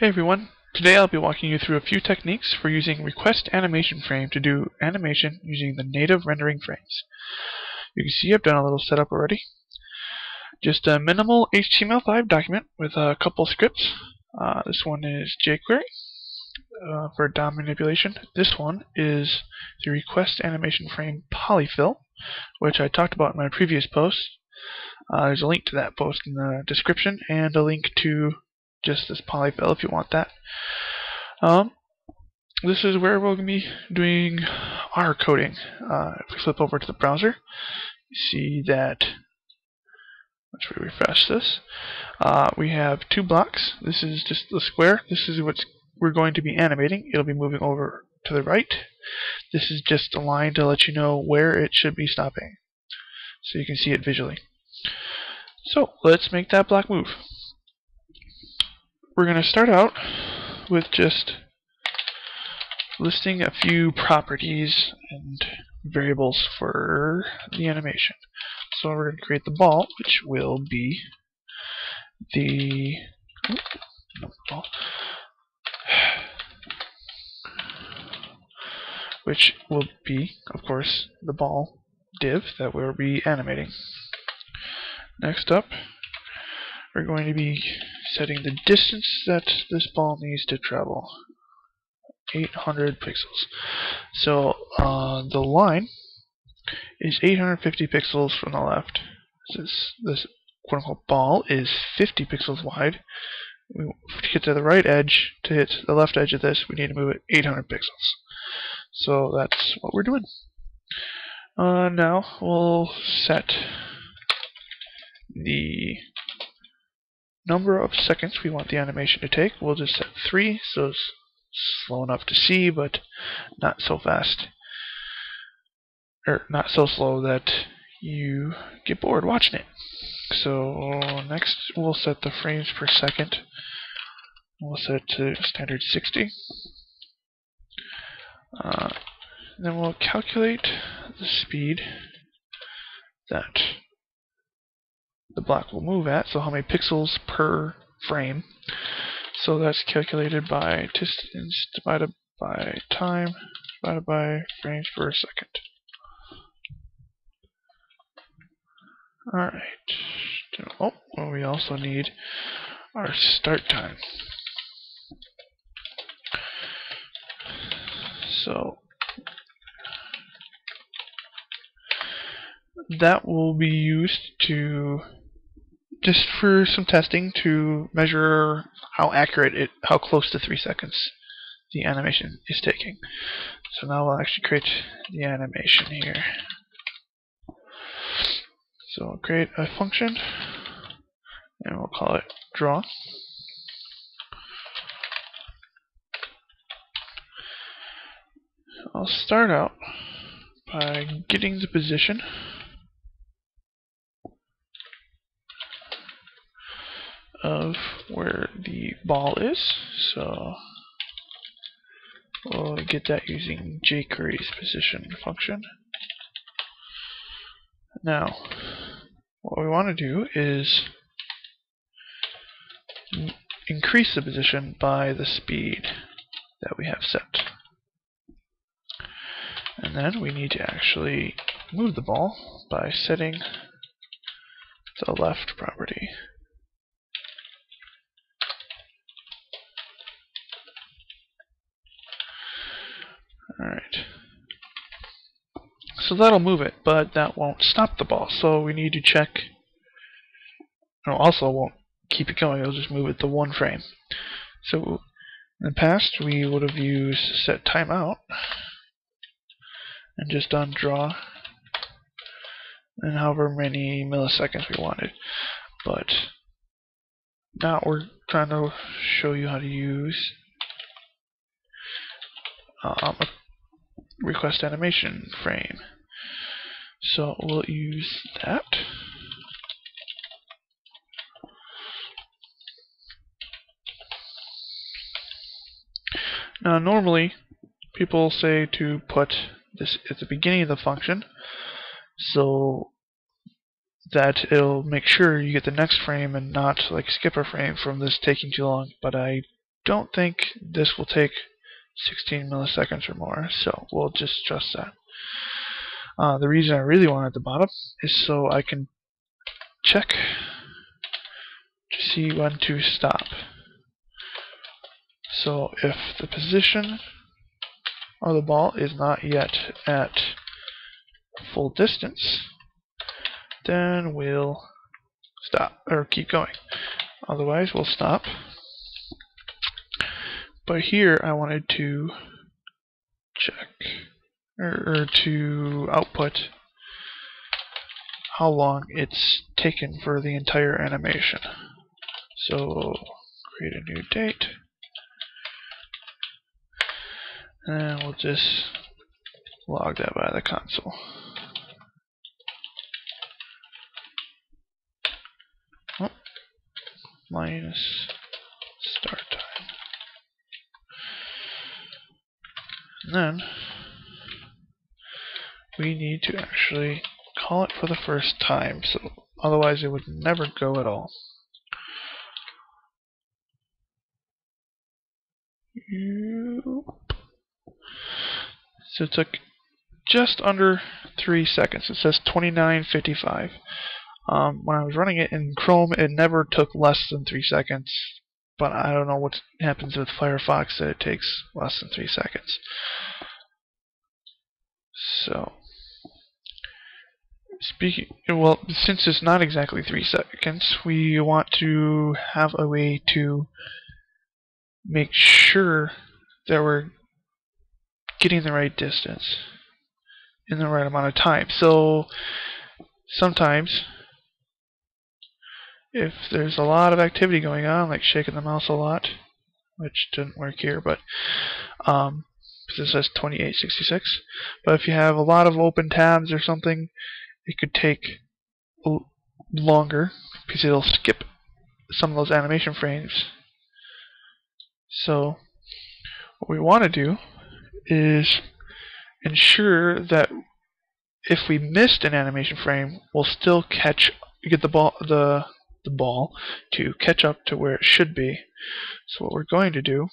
Hey everyone, today I'll be walking you through a few techniques for using Request Animation Frame to do animation using the native rendering frames. You can see I've done a little setup already. Just a minimal HTML5 document with a couple scripts. Uh, this one is jQuery uh, for DOM manipulation. This one is the Request Animation Frame Polyfill, which I talked about in my previous post. Uh, there's a link to that post in the description and a link to just this polyfill if you want that. Um, this is where we're going to be doing our coding. Uh, if we flip over to the browser, you see that, let's refresh this, uh, we have two blocks. This is just the square. This is what we're going to be animating. It'll be moving over to the right. This is just a line to let you know where it should be stopping. So you can see it visually. So let's make that block move we're going to start out with just listing a few properties and variables for the animation. So we're going to create the ball, which will be the ball, which will be, of course, the ball div that we'll be animating. Next up, we're going to be setting the distance that this ball needs to travel. 800 pixels. So uh, the line is 850 pixels from the left. This, this quote unquote ball is 50 pixels wide. We, to get to the right edge, to hit the left edge of this, we need to move it 800 pixels. So that's what we're doing. Uh, now we'll set the number of seconds we want the animation to take. We'll just set 3, so it's slow enough to see, but not so fast. Or not so slow that you get bored watching it. So next we'll set the frames per second. We'll set to standard 60. Uh, then we'll calculate the speed that the block will move at, so how many pixels per frame. So that's calculated by distance divided by time divided by frames per second. Alright. Oh, well, we also need our start time. So that will be used to just for some testing to measure how accurate it, how close to three seconds the animation is taking. So now we'll actually create the animation here. So we'll create a function and we'll call it draw. I'll start out by getting the position of where the ball is. So we'll get that using jQuery's position function. Now, what we want to do is increase the position by the speed that we have set. And then we need to actually move the ball by setting the left property. Alright. So that'll move it, but that won't stop the ball. So we need to check. No, also won't keep it going. It'll just move it to one frame. So in the past, we would have used set timeout and just done draw and however many milliseconds we wanted. But now we're trying to show you how to use um, a request animation frame. So we'll use that. Now normally people say to put this at the beginning of the function so that it'll make sure you get the next frame and not like skip a frame from this taking too long but I don't think this will take 16 milliseconds or more, so we'll just trust that. Uh, the reason I really want it at the bottom is so I can check to see when to stop. So if the position of the ball is not yet at full distance, then we'll stop or keep going. Otherwise, we'll stop. But here I wanted to check or, to output how long it's taken for the entire animation. So create a new date. And we'll just log that by the console. Oh, minus start time. And then we need to actually call it for the first time, so otherwise it would never go at all. So it took just under three seconds. It says 29.55. Um, when I was running it in Chrome, it never took less than three seconds. But I don't know what happens with Firefox that it takes less than three seconds. So, speaking, well, since it's not exactly three seconds, we want to have a way to make sure that we're getting the right distance in the right amount of time. So sometimes if there's a lot of activity going on, like shaking the mouse a lot, which didn't work here, but um, this says 2866. But if you have a lot of open tabs or something, it could take longer because it'll skip some of those animation frames. So what we want to do is ensure that if we missed an animation frame, we'll still catch get the ball the the ball to catch up to where it should be. So what we're going to do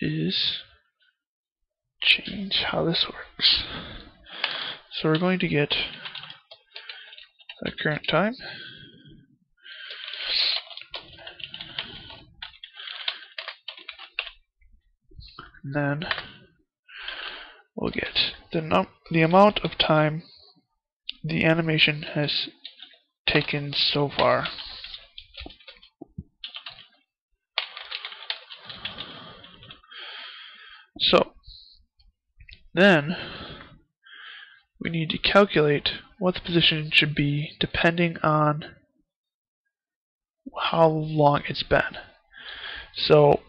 is change how this works. So we're going to get the current time and then we'll get the num the amount of time the animation has taken so far. So then we need to calculate what the position should be depending on how long it's been. So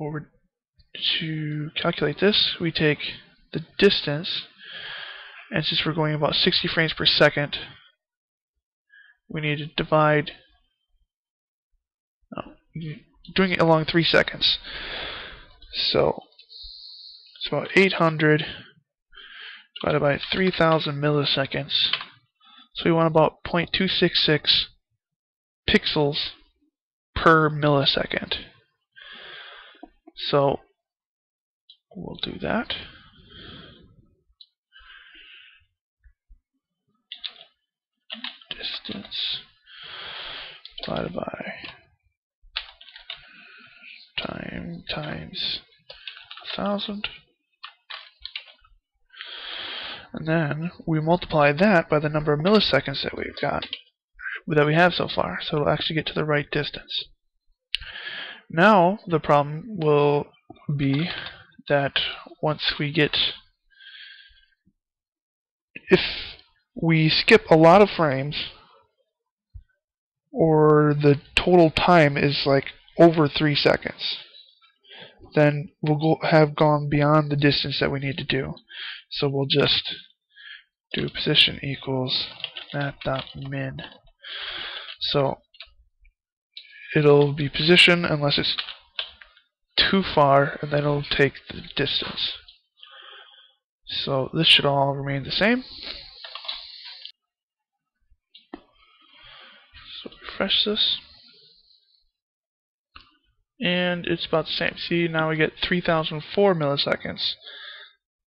over to calculate this, we take the distance, and since we're going about 60 frames per second, we need to divide, oh, no, doing it along 3 seconds. So, it's about 800 divided by 3000 milliseconds. So we want about 0.266 pixels per millisecond. So we'll do that. Distance divided by time times a thousand. And then we multiply that by the number of milliseconds that we've got that we have so far. So it'll actually get to the right distance. Now the problem will be that once we get if we skip a lot of frames or the total time is like over three seconds then we'll go have gone beyond the distance that we need to do so we'll just do position equals that dot min so it'll be position unless it's too far and then it'll take the distance. So this should all remain the same. So refresh this. and it's about the same. See, now we get 3004 milliseconds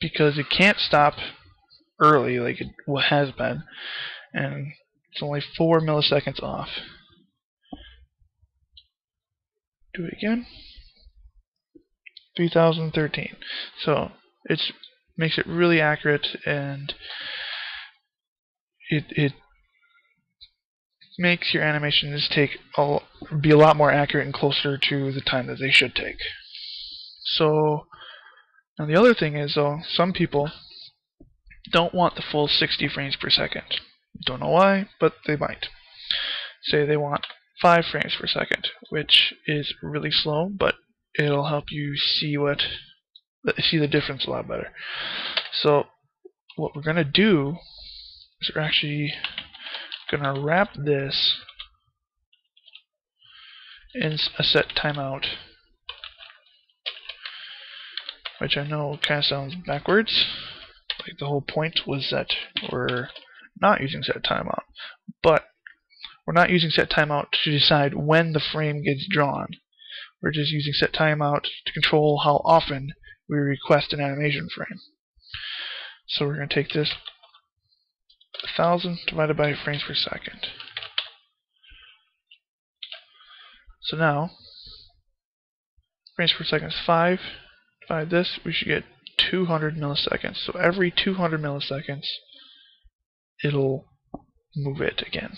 because it can't stop early like it has been, and it's only 4 milliseconds off. Do it again. 3013. So it makes it really accurate and it it makes your animations take a, be a lot more accurate and closer to the time that they should take. So now the other thing is though, some people don't want the full 60 frames per second. Don't know why, but they might. Say they want 5 frames per second, which is really slow, but it'll help you see what see the difference a lot better. So what we're going to do is we're actually gonna wrap this in a set timeout. Which I know kind of sounds backwards. Like the whole point was that we're not using set timeout. But we're not using set timeout to decide when the frame gets drawn. We're just using set timeout to control how often we request an animation frame. So we're going to take this 1000 divided by frames per second. So now, frames per second is 5. Divide this, we should get 200 milliseconds. So every 200 milliseconds, it'll move it again.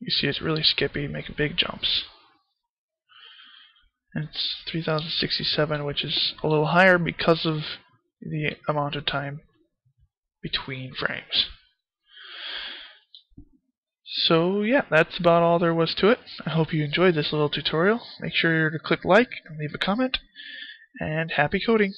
You see it's really skippy, making big jumps. It's 3067, which is a little higher because of the amount of time between frames. So yeah, that's about all there was to it. I hope you enjoyed this little tutorial. Make sure to click like and leave a comment, and happy coding!